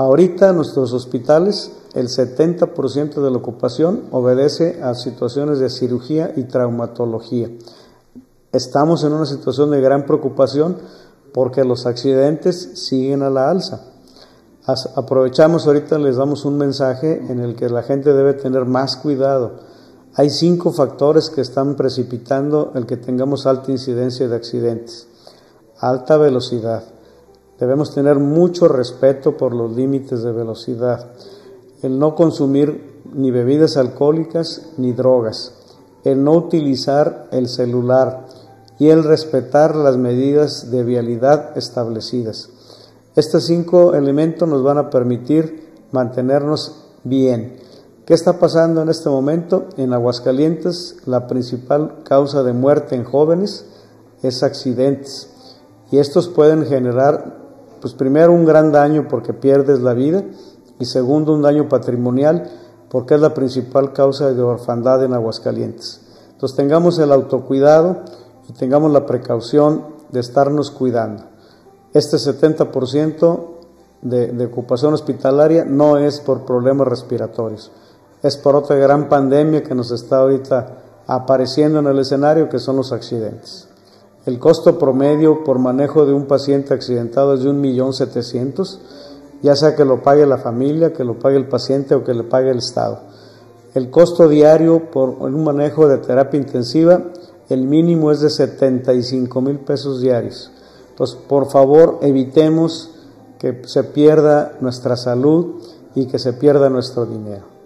Ahorita nuestros hospitales, el 70% de la ocupación obedece a situaciones de cirugía y traumatología. Estamos en una situación de gran preocupación porque los accidentes siguen a la alza. Aprovechamos ahorita, les damos un mensaje en el que la gente debe tener más cuidado. Hay cinco factores que están precipitando el que tengamos alta incidencia de accidentes. Alta velocidad. Debemos tener mucho respeto por los límites de velocidad. El no consumir ni bebidas alcohólicas ni drogas. El no utilizar el celular y el respetar las medidas de vialidad establecidas. Estos cinco elementos nos van a permitir mantenernos bien. ¿Qué está pasando en este momento? En Aguascalientes la principal causa de muerte en jóvenes es accidentes y estos pueden generar, pues primero un gran daño porque pierdes la vida y segundo un daño patrimonial porque es la principal causa de orfandad en Aguascalientes. Entonces tengamos el autocuidado y tengamos la precaución de estarnos cuidando. Este 70% de, de ocupación hospitalaria no es por problemas respiratorios, es por otra gran pandemia que nos está ahorita apareciendo en el escenario, que son los accidentes. El costo promedio por manejo de un paciente accidentado es de 1.700.000, ya sea que lo pague la familia, que lo pague el paciente o que le pague el Estado. El costo diario por un manejo de terapia intensiva, el mínimo es de 75 mil pesos diarios. Entonces, por favor, evitemos que se pierda nuestra salud y que se pierda nuestro dinero.